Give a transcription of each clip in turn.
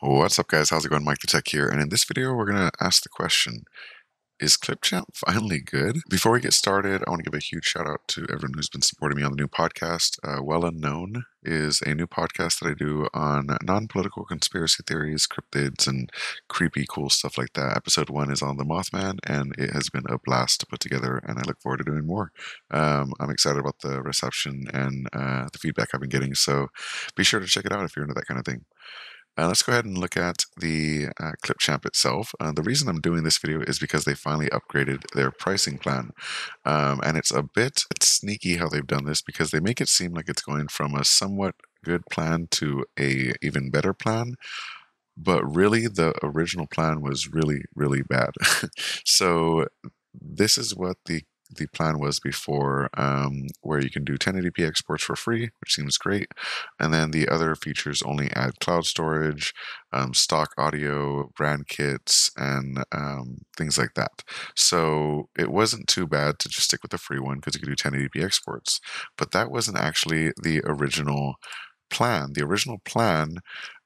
What's up guys, how's it going? Mike the Tech here, and in this video we're going to ask the question, is Clipchamp finally good? Before we get started, I want to give a huge shout out to everyone who's been supporting me on the new podcast. Uh, well Unknown is a new podcast that I do on non-political conspiracy theories, cryptids, and creepy cool stuff like that. Episode one is on the Mothman, and it has been a blast to put together, and I look forward to doing more. Um, I'm excited about the reception and uh, the feedback I've been getting, so be sure to check it out if you're into that kind of thing. Uh, let's go ahead and look at the uh, Clipchamp itself. Uh, the reason I'm doing this video is because they finally upgraded their pricing plan. Um, and it's a bit sneaky how they've done this because they make it seem like it's going from a somewhat good plan to a even better plan. But really, the original plan was really, really bad. so this is what the the plan was before, um, where you can do 1080p exports for free, which seems great. And then the other features only add cloud storage, um, stock audio, brand kits, and um, things like that. So it wasn't too bad to just stick with the free one because you could do 1080p exports. But that wasn't actually the original plan. The original plan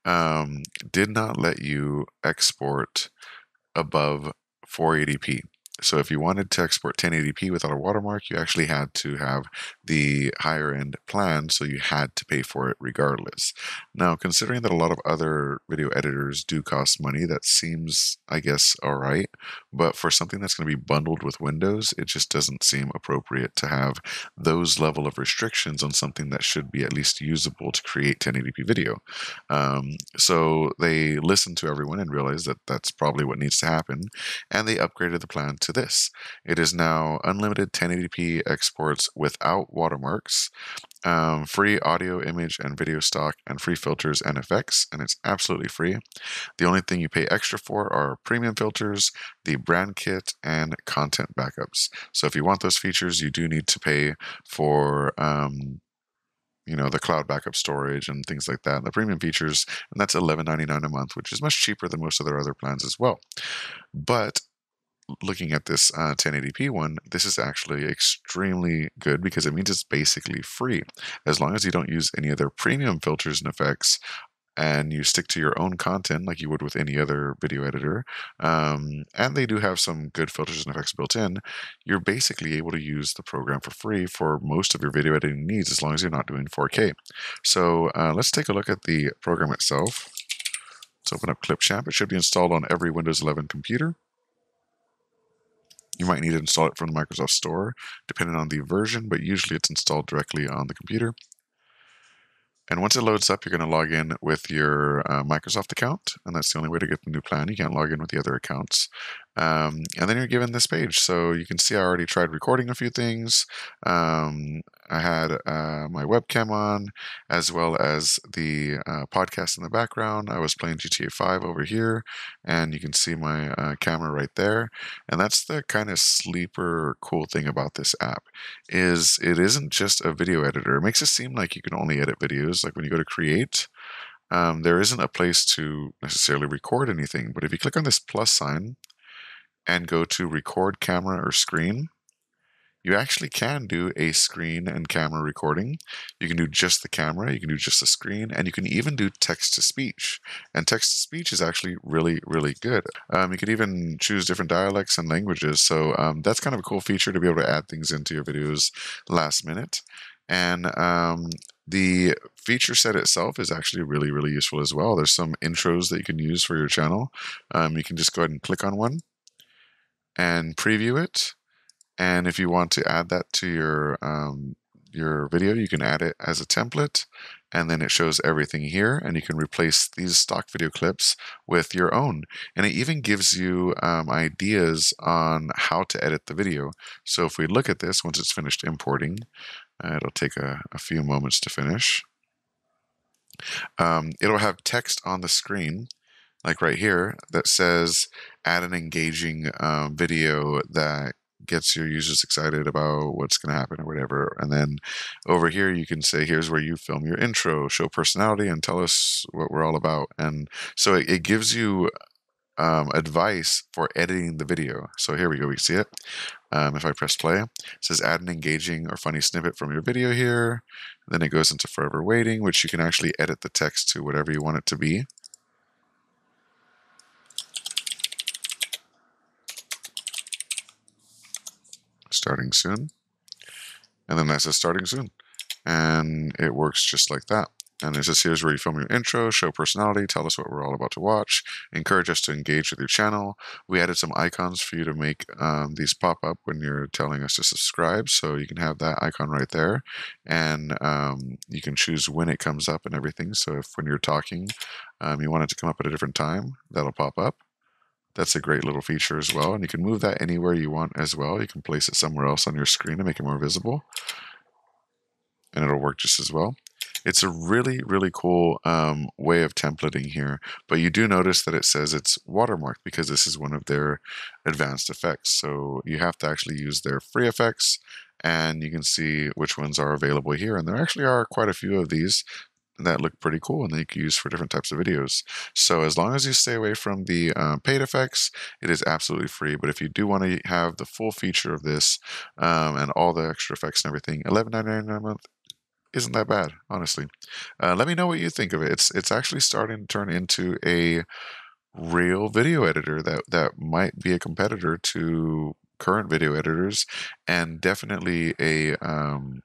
um, did not let you export above 480p. So if you wanted to export 1080p without a watermark, you actually had to have the higher end plan, so you had to pay for it regardless. Now, considering that a lot of other video editors do cost money, that seems, I guess, all right. But for something that's going to be bundled with Windows, it just doesn't seem appropriate to have those level of restrictions on something that should be at least usable to create 1080p video. Um, so they listened to everyone and realized that that's probably what needs to happen, and they upgraded the plan to this. It is now unlimited 1080p exports without watermarks, um, free audio, image, and video stock, and free filters and effects, and it's absolutely free. The only thing you pay extra for are premium filters, the brand kit, and content backups. So if you want those features, you do need to pay for. Um, you know the cloud backup storage and things like that the premium features and that's $11.99 a month which is much cheaper than most of their other plans as well but looking at this uh, 1080p one, this is actually extremely good because it means it's basically free. As long as you don't use any other premium filters and effects, and you stick to your own content like you would with any other video editor, um, and they do have some good filters and effects built in, you're basically able to use the program for free for most of your video editing needs as long as you're not doing 4K. So uh, let's take a look at the program itself. Let's open up Clipchamp. It should be installed on every Windows 11 computer. You might need to install it from the Microsoft Store, depending on the version, but usually it's installed directly on the computer. And once it loads up, you're going to log in with your uh, Microsoft account, and that's the only way to get the new plan. You can't log in with the other accounts. Um, and then you're given this page. So you can see I already tried recording a few things. Um, I had uh, my webcam on, as well as the uh, podcast in the background. I was playing GTA 5 over here, and you can see my uh, camera right there. And that's the kind of sleeper cool thing about this app is it isn't just a video editor. It makes it seem like you can only edit videos. Like when you go to create, um, there isn't a place to necessarily record anything. But if you click on this plus sign and go to record camera or screen, you actually can do a screen and camera recording. You can do just the camera, you can do just the screen, and you can even do text to speech. And text to speech is actually really, really good. Um, you can even choose different dialects and languages. So um, that's kind of a cool feature to be able to add things into your videos last minute. And um, the feature set itself is actually really, really useful as well. There's some intros that you can use for your channel. Um, you can just go ahead and click on one and preview it and if you want to add that to your um, your video, you can add it as a template and then it shows everything here and you can replace these stock video clips with your own. And it even gives you um, ideas on how to edit the video. So if we look at this once it's finished importing uh, it'll take a, a, few moments to finish. Um, it'll have text on the screen like right here that says add an engaging um, video that gets your users excited about what's going to happen or whatever. And then over here, you can say, here's where you film your intro, show personality, and tell us what we're all about. And so it, it gives you um, advice for editing the video. So here we go, we see it. Um, if I press play, it says add an engaging or funny snippet from your video here. Then it goes into forever waiting, which you can actually edit the text to whatever you want it to be. Starting soon. And then that says starting soon. And it works just like that. And it says here's where you film your intro, show personality, tell us what we're all about to watch, encourage us to engage with your channel. We added some icons for you to make um, these pop up when you're telling us to subscribe. So you can have that icon right there. And um, you can choose when it comes up and everything. So if when you're talking, um, you want it to come up at a different time, that'll pop up. That's a great little feature as well. And you can move that anywhere you want as well. You can place it somewhere else on your screen to make it more visible. And it'll work just as well. It's a really, really cool um, way of templating here, but you do notice that it says it's watermarked because this is one of their advanced effects. So you have to actually use their free effects and you can see which ones are available here. And there actually are quite a few of these that look pretty cool and you can use for different types of videos. So as long as you stay away from the uh, paid effects, it is absolutely free. But if you do want to have the full feature of this um, and all the extra effects and everything, $11.99 a month isn't that bad, honestly. Uh, let me know what you think of it. It's it's actually starting to turn into a real video editor that that might be a competitor to current video editors, and definitely a um,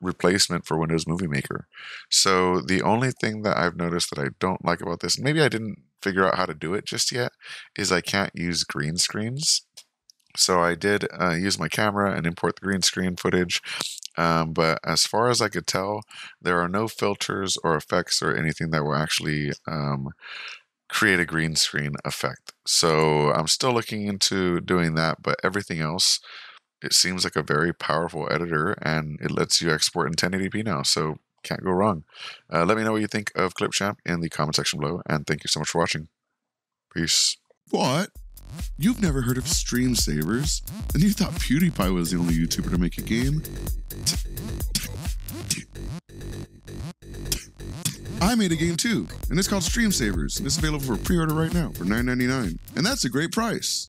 replacement for Windows Movie Maker. So the only thing that I've noticed that I don't like about this, maybe I didn't figure out how to do it just yet, is I can't use green screens. So I did uh, use my camera and import the green screen footage, um, but as far as I could tell, there are no filters or effects or anything that will actually um, create a green screen effect. So I'm still looking into doing that, but everything else, it seems like a very powerful editor and it lets you export in 1080p now. So can't go wrong. Uh, let me know what you think of Clipchamp in the comment section below, and thank you so much for watching. Peace. What? You've never heard of Stream Savers? And you thought PewDiePie was the only YouTuber to make a game? I made a game too, and it's called Stream Savers, and it's available for pre-order right now for $9.99. And that's a great price.